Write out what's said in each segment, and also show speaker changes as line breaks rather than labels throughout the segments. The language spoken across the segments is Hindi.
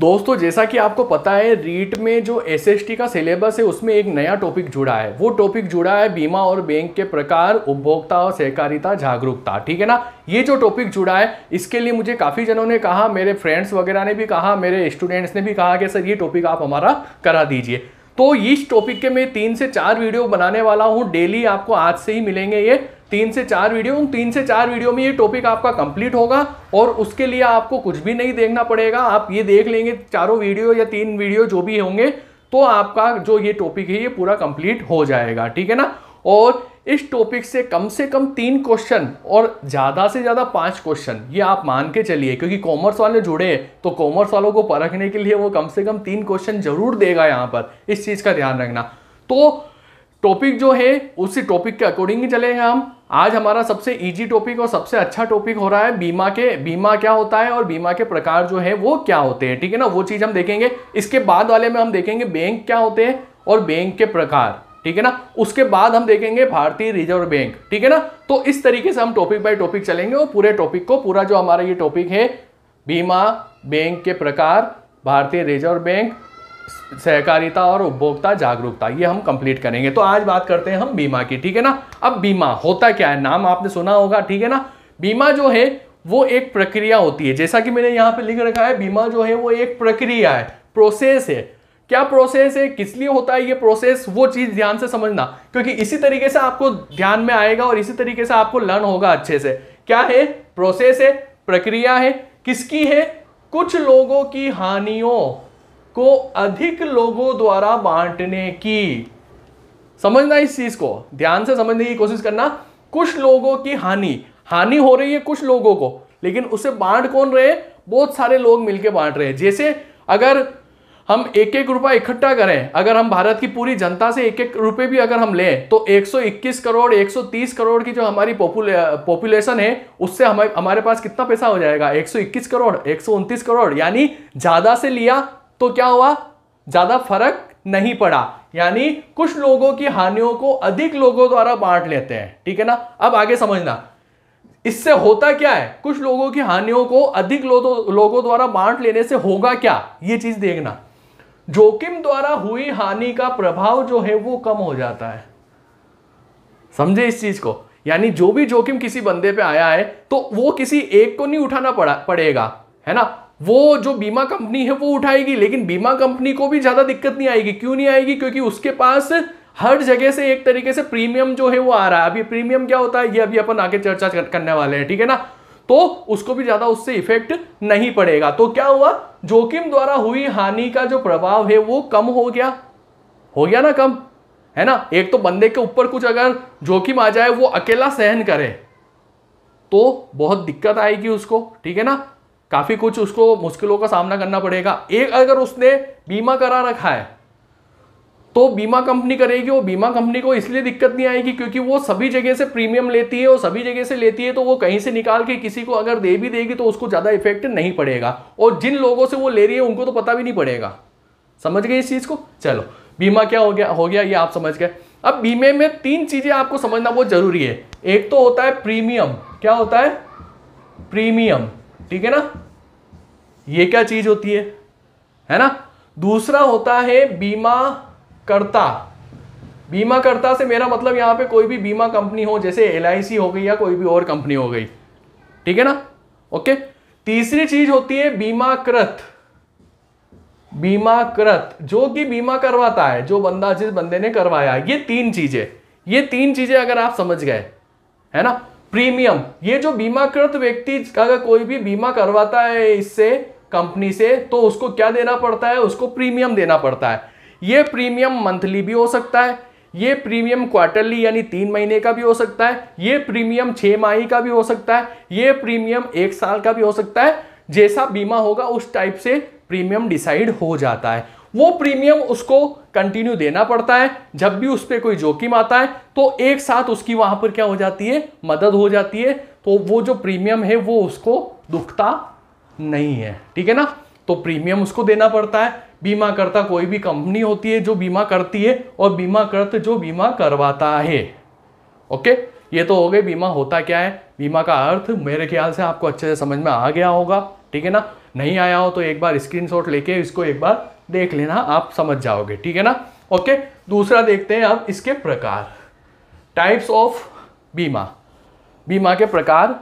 दोस्तों, जैसा कि आपको पता है, रीट में जो एसएसटी का सिलेबस है, उसमें एक नया टॉपिक जुड़ा है। वो टॉपिक जुड़ा है बीमा और बैंक के प्रकार, उपभोक्ता और सहकारिता जागरूकता, ठीक है ना? ये जो टॉपिक जुड़ा है, इसके लिए मुझे काफ़ी जनों ने कहा, मेरे फ्रेंड्स वगैरह ने भी कहा, मेरे स्टूडेंट्स ने भी कहा कि सर, ये टॉपिक आप हमारा करा दीजिए। तो इस टॉपिक के मैं तीन से चार वीडियो बनाने वाला हूँ। डेली आपको आज से ही मिलेंगे ये। तीन से चार वीडियो, उन तीन से चार वीडियो में ये टॉपिक आपका कंप्लीट होगा और उसके लिए आपको कुछ भी नहीं देखना पड़ेगा। आप ये देख लेंगे, चारों वीडियो या तीन वीडियो जो भी होंगे तो आपका जो ये टॉपिक है, ये पूरा कंप्लीट हो जाएगा, ठीक है ना? और इस टॉपिक से कम से कम तीन क्वेश्चन और ज़्यादा से ज़्यादा पाँच क्वेश्चन ये आप मान के चलिए, क्योंकि कॉमर्स वाले जुड़े तो कॉमर्स वालों को परखने के लिए वो कम से कम तीन क्वेश्चन ज़रूर देगा यहाँ पर, इस चीज़ का ध्यान रखना। तो टॉपिक जो है, उसी टॉपिक के अकॉर्डिंग ही चलेंगे हम। आज हमारा सबसे इजी टॉपिक और सबसे अच्छा टॉपिक हो रहा है बीमा के, बीमा क्या होता है और बीमा के प्रकार जो है वो क्या होते हैं, ठीक है ना? वो चीज़ हम देखेंगे। इसके बाद वाले में हम देखेंगे बैंक क्या होते हैं और बैंक के प्रकार, ठीक है ना? उसके बाद हम देखेंगे भारतीय रिज़र्व बैंक, ठीक है ना? तो इस तरीके से हम टॉपिक बाय टॉपिक चलेंगे और पूरे टॉपिक को, पूरा जो हमारा ये टॉपिक है, बीमा बैंक के प्रकार, भारतीय रिज़र्व बैंक सहकारिता और उपभोक्ता जागरूकता, ये हम कंप्लीट करेंगे। तो आज बात करते हैं हम बीमा की, ठीक है ना? अब बीमा होता क्या है? नाम आपने सुना होगा, ठीक है ना? बीमा जो है, वो एक प्रक्रिया होती है। जैसा कि मैंने यहाँ पे लिख रखा है, बीमा जो है, वो एक प्रक्रिया है प्रोसेस है। क्या प्रोसेस है? किस लिए होता है ये प्रोसेस वो चीज़ ध्यान से समझना, क्योंकि इसी तरीके से आपको ध्यान में आएगा और इसी तरीके से आपको लर्न होगा अच्छे से। क्या है? प्रोसेस है, प्रक्रिया है। किसकी है? कुछ लोगों की हानियों। को अधिक लोगों द्वारा बांटने की। समझना इस चीज़ को। ध्यान से समझने की कोशिश करना। कुछ लोगों की हानि। हानि हो रही है कुछ लोगों को, लेकिन उसे बांट कौन रहे? बहुत सारे लोग मिलकर बांट रहे हैं। जैसे अगर हम एक एक रुपया इकट्ठा करें, अगर हम भारत की पूरी जनता से एक एक रुपए भी अगर हम लें तो 121 करोड़ 130 करोड़ की जो हमारी पॉपुलेशन है, उससे हमारे हमारे पास कितना पैसा हो जाएगा? 121 करोड़, एक सौ उनतीस करोड़, यानी ज़्यादा से लिया तो क्या हुआ? ज़्यादा फ़र्क नहीं पड़ा। यानी कुछ लोगों की हानियों को अधिक लोगों द्वारा बांट लेते हैं। ठीक है ना? अब आगे समझना। इससे होता क्या है? कुछ लोगों की हानियों को अधिक लोगों द्वारा बांट लेने से होगा क्या? ये चीज़ देखना। जोखिम द्वारा हुई हानि का प्रभाव जो है वो कम हो जाता है। समझे इस चीज़ को? यानी जो भी जोखिम किसी बंदे पे आया है तो वो किसी एक को नहीं उठाना पड़ा, पड़ेगा। है ना? वो जो बीमा कंपनी है वो उठाएगी, लेकिन बीमा कंपनी को भी ज़्यादा दिक्कत नहीं आएगी। क्यों नहीं आएगी? क्योंकि उसके पास हर जगह से एक तरीके से प्रीमियम जो है वो आ रहा है। अभी प्रीमियम क्या होता है? ये अभी अपन आगे चर्चा करने वाले हैं, ठीक है ना? तो उसको भी ज़्यादा उससे इफ़ेक्ट नहीं पड़ेगा। तो क्या हुआ? जोखिम द्वारा हुई हानि का जो प्रभाव है वो कम हो गया। हो गया ना कम? है ना? एक तो बंदे के ऊपर कुछ अगर जोखिम आ जाए, वो अकेला सहन करे तो बहुत दिक्कत आएगी उसको, ठीक है ना? काफ़ी कुछ उसको मुश्किलों का सामना करना पड़ेगा। एक अगर उसने बीमा करा रखा है तो बीमा कंपनी करेगी वो बीमा कंपनी को इसलिए दिक्कत नहीं आएगी क्योंकि वो सभी जगह से प्रीमियम लेती है, और सभी जगह से लेती है तो वो कहीं से निकाल के किसी को अगर दे भी देगी तो उसको ज़्यादा इफ़ेक्ट नहीं पड़ेगा। और जिन लोगों से वो ले रही है, उनको तो पता भी नहीं पड़ेगा। समझ गए इस चीज़ को? चलो, बीमा क्या हो गया? हो गया, ये आप समझ गए। अब बीमे में तीन चीज़ें आपको समझना बहुत ज़रूरी है। एक तो होता है प्रीमियम। क्या होता है? प्रीमियम। ठीक है ना? ये क्या चीज़ होती है? है ना? दूसरा होता है बीमा करता बीमा करता से मेरा मतलब यहाँ पे कोई भी बीमा कंपनी हो, जैसे एलआईसी हो गई या कोई भी और कंपनी हो गई। ठीक है ना? ओके? तीसरी चीज़ होती है बीमाकृत। बीमाकृत, जो कि बीमा करवाता है, जो बंदा, जिस बंदे ने करवाया, ये तीन चीज़ें। ये तीन चीज़ें अगर आप समझ गए, है ना? प्रीमियम। ये जो बीमाकृत व्यक्ति अगर कोई भी बीमा करवाता है इससे, कंपनी से तो उसको क्या देना पड़ता है? उसको प्रीमियम देना पड़ता है। ये प्रीमियम मंथली भी हो सकता है, ये प्रीमियम क्वार्टरली यानी तीन महीने का भी हो सकता है, ये प्रीमियम छः माही का भी हो सकता है, ये प्रीमियम एक साल का भी हो सकता है। जैसा बीमा होगा, उस टाइप से प्रीमियम डिसाइड हो जाता है। वो प्रीमियम उसको कंटिन्यू देना पड़ता है। जब भी उस पर कोई जोखिम आता है तो एक साथ उसकी वहाँ पर क्या हो जाती है? मदद हो जाती है। तो वो जो प्रीमियम है, वो उसको दुखता नहीं है। ठीक है ना? तो प्रीमियम उसको देना पड़ता है। बीमा करता कोई भी कंपनी होती है, जो बीमा करती है, और बीमा करते जो बीमा करवाता है। ओके? ये तो हो गए, बीमा होता क्या है? बीमा का अर्थ मेरे ख्याल से आपको अच्छे से समझ में आ गया होगा। ठीक है ना? नहीं आया हो तो एक बार स्क्रीनशॉट लेके इसको एक बार देख लेना, आप समझ जाओगे, ठीक है ना? ओके दूसरा देखते हैं अब इसके प्रकार। टाइप्स ऑफ़ बीमा। बीमा के प्रकार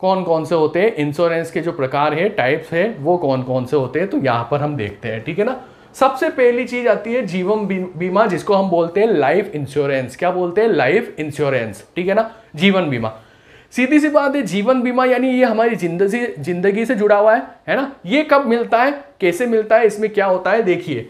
कौन कौन से होते हैं? इंश्योरेंस के जो प्रकार है टाइप्स है, वो कौन कौन से होते हैं? तो यहाँ पर हम देखते हैं, ठीक है ना? सबसे पहली चीज़ आती है जीवन बीमा, जिसको हम बोलते हैं लाइफ इंश्योरेंस क्या बोलते हैं? लाइफ इंश्योरेंस ठीक है ना? जीवन बीमा। सीधी सी बात है, जीवन बीमा यानी ये हमारी ज़िंदगी ज़िंदगी से जुड़ा हुआ है है ना? ये कब मिलता है, कैसे मिलता है, इसमें क्या होता है, देखिए।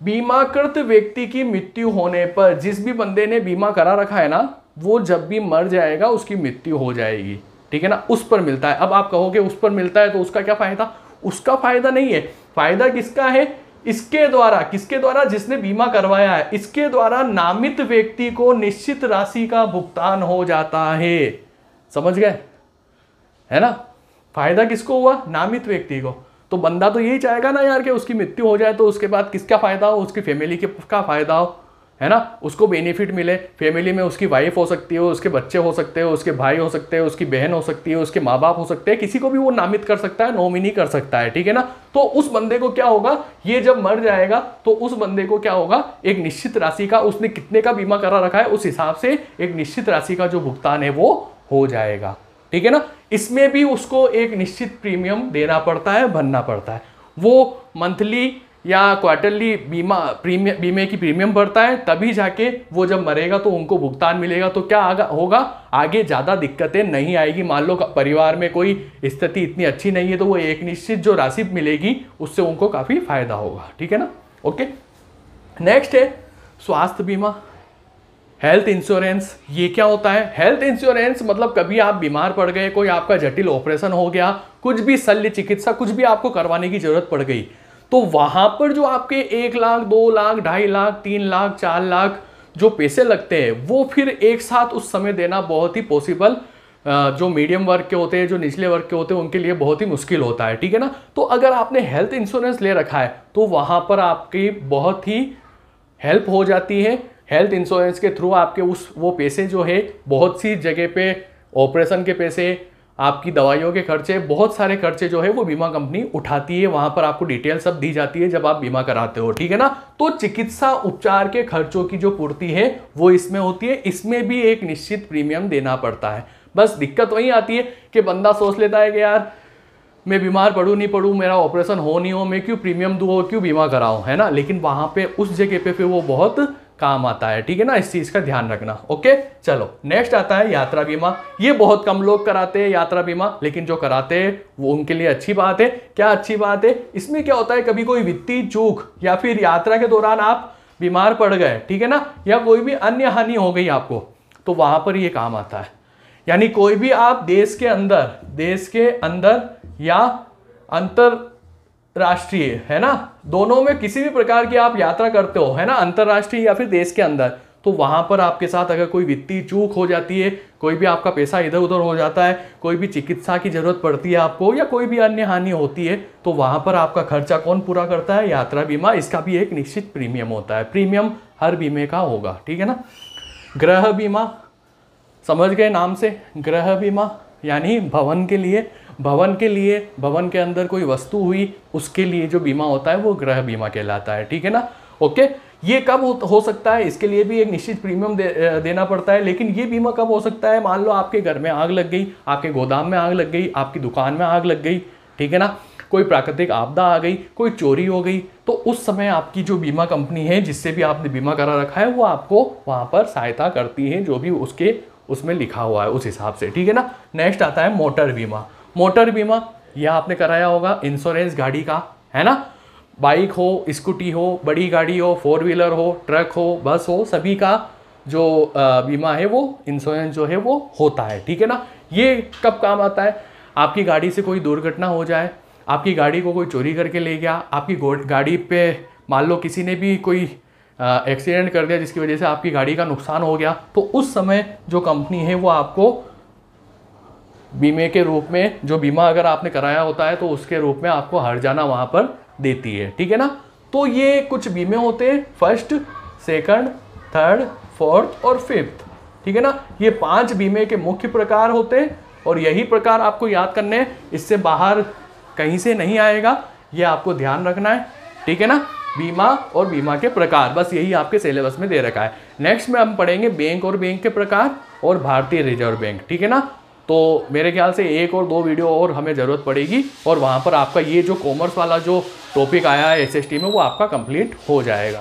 बीमाकृत व्यक्ति की मृत्यु होने पर जिस भी बंदे ने बीमा करा रखा है ना, वो जब भी मर जाएगा, उसकी मृत्यु हो जाएगी। ठीक है ना? उस पर मिलता है। अब आप कहोगे उस पर मिलता है तो उसका क्या फ़ायदा? उसका फ़ायदा नहीं है। फ़ायदा किसका है? इसके द्वारा। किसके द्वारा? जिसने बीमा करवाया है। इसके द्वारा नामित व्यक्ति को निश्चित राशि का भुगतान हो जाता है। समझ गए? है ना? फ़ायदा किसको हुआ? नामित व्यक्ति को। तो बंदा तो यही चाहेगा ना यार कि उसकी मृत्यु हो जाए तो उसके बाद किसका फ़ायदा हो? उसकी फैमिली के का फ़ायदा हो? है ना? उसको बेनिफिट मिले। फैमिली में उसकी वाइफ हो सकती है, उसके बच्चे हो सकते हैं, उसके भाई हो सकते हैं, उसकी बहन हो सकती है, उसके माँ बाप हो सकते हैं, किसी को भी वो नामित कर सकता है नॉमिनी कर सकता है, ठीक है ना? तो उस बंदे को क्या होगा? ये जब मर जाएगा तो उस बंदे को क्या होगा? एक निश्चित राशि का, उसने कितने का बीमा करा रखा है, उस हिसाब से एक निश्चित राशि का जो भुगतान है वो हो जाएगा। ठीक है ना? इसमें भी उसको एक निश्चित प्रीमियम देना पड़ता है भरना पड़ता है। वो मंथली या क्वार्टरली बीमा प्रीमियम बीमे की प्रीमियम भरता है, तभी जाके वो जब मरेगा तो उनको भुगतान मिलेगा। तो क्या आगा, होगा? आगे ज़्यादा दिक्कतें नहीं आएगी। मान लो परिवार में कोई स्थिति इतनी अच्छी नहीं है तो वो एक निश्चित जो राशि मिलेगी, उससे उनको काफ़ी फ़ायदा होगा। ठीक है ना? ओके? नेक्स्ट है स्वास्थ्य बीमा। हेल्थ इंश्योरेंस ये क्या होता है? हेल्थ इंश्योरेंस मतलब कभी आप बीमार पड़ गए, कोई आपका जटिल ऑपरेशन हो गया, कुछ भी शल्य चिकित्सा, कुछ भी आपको करवाने की ज़रूरत पड़ गई तो वहाँ पर जो आपके एक लाख, दो लाख, ढाई लाख, तीन लाख, चार लाख जो पैसे लगते हैं, वो फिर एक साथ उस समय देना बहुत ही पॉसिबल जो मीडियम वर्ग के होते हैं, जो निचले वर्ग के होते हैं, उनके लिए बहुत ही मुश्किल होता है, ठीक है ना? तो अगर आपने हेल्थ इंश्योरेंस ले रखा है तो वहाँ पर आपकी बहुत ही हेल्प हो जाती है हेल्थ इंश्योरेंस के थ्रू आपके उस वो पैसे जो है, बहुत सी जगह पे ऑपरेशन के पैसे, आपकी दवाइयों के खर्चे, बहुत सारे खर्चे जो है वो बीमा कंपनी उठाती है। वहाँ पर आपको डिटेल सब दी जाती है जब आप बीमा कराते हो, ठीक है ना? तो चिकित्सा उपचार के खर्चों की जो पूर्ति है, वो इसमें होती है। इसमें भी एक निश्चित प्रीमियम देना पड़ता है। बस दिक्कत वही आती है कि बंदा सोच लेता है कि यार, मैं बीमार पढ़ू नहीं पढ़ू मेरा ऑपरेशन हो, नहीं हो, मैं क्यों प्रीमियम दूँ क्यों बीमा कराऊँ, है ना? लेकिन वहाँ पे उस जगह पे फिर वो बहुत काम आता है, ठीक है ना? इस चीज़ का ध्यान रखना ओके चलो नेक्स्ट आता है यात्रा बीमा। ये बहुत कम लोग कराते हैं यात्रा बीमा, लेकिन जो कराते हैं, वो उनके लिए अच्छी बात है। क्या अच्छी बात है? इसमें क्या होता है, कभी कोई वित्तीय चूक या फिर यात्रा के दौरान आप बीमार पड़ गए, ठीक है ना? या कोई भी अन्य हानि हो गई आपको तो वहाँ पर ये काम आता है। यानी कोई भी आप देश के अंदर, देश के अंदर या अंतर राष्ट्रीय, है ना? दोनों में किसी भी प्रकार की आप यात्रा करते हो, है ना? अंतरराष्ट्रीय या फिर देश के अंदर तो वहाँ पर आपके साथ अगर कोई वित्तीय चूक हो जाती है, कोई भी आपका पैसा इधर उधर हो जाता है, कोई भी चिकित्सा की ज़रूरत पड़ती है आपको या कोई भी अन्य हानि होती है तो वहाँ पर आपका खर्चा कौन पूरा करता है? यात्रा बीमा, इसका भी एक निश्चित प्रीमियम होता है। प्रीमियम हर बीमे का होगा, ठीक है ना? ग्रह बीमा, समझ गए नाम से? ग्रह बीमा, यानी भवन के लिए भवन के लिए भवन के अंदर कोई वस्तु हुई उसके लिए जो बीमा होता है वो गृह बीमा कहलाता है ठीक है ना? ओके ये कब हो, सकता है? इसके लिए भी एक निश्चित प्रीमियम दे, देना पड़ता है लेकिन ये बीमा कब हो सकता है? मान लो आपके घर में आग लग गई आपके गोदाम में आग लग गई आपकी दुकान में आग लग गई ठीक है ना? कोई प्राकृतिक आपदा आ गई कोई चोरी हो गई तो उस समय आपकी जो बीमा कंपनी है जिससे भी आपने बीमा करा रखा है वो आपको वहाँ पर सहायता करती है जो भी उसके उसमें लिखा हुआ है उस हिसाब से ठीक है ना? नेक्स्ट आता है मोटर बीमा। मोटर बीमा, यह आपने कराया होगा इंश्योरेंस गाड़ी का, है ना? बाइक हो स्कूटी हो, बड़ी गाड़ी हो फोर व्हीलर हो ट्रक हो बस हो, सभी का जो बीमा है वो इंश्योरेंस जो है वो होता है, ठीक है ना? ये कब काम आता है? आपकी गाड़ी से कोई दुर्घटना हो जाए, आपकी गाड़ी को कोई चोरी करके ले गया, आपकी गाड़ी पे मान लो किसी ने भी कोई एक्सीडेंट कर दिया जिसकी वजह से आपकी गाड़ी का नुकसान हो गया तो उस समय जो कंपनी है वो आपको बीमे के रूप में जो बीमा अगर आपने कराया होता है तो उसके रूप में आपको हर जाना वहाँ पर देती है। ठीक है ना? तो ये कुछ बीमे होते हैं, फ़र्स्ट, सेकंड, थर्ड, फोर्थ और फिफ्थ। ठीक है ना? ये पाँच बीमे के मुख्य प्रकार होते हैं और यही प्रकार आपको याद करने हैं। इससे बाहर कहीं से नहीं आएगा, ये आपको ध्यान रखना है। ठीक है ना? बीमा और बीमा के प्रकार, बस यही आपके सिलेबस में दे रखा है। नेक्स्ट में हम पढ़ेंगे बैंक और बैंक के प्रकार और भारतीय रिज़र्व बैंक। ठीक है ना? तो मेरे ख्याल से एक और दो वीडियो और हमें ज़रूरत पड़ेगी और वहाँ पर आपका ये जो कॉमर्स वाला जो टॉपिक आया है एसएसटी में, वो आपका कंप्लीट हो जाएगा।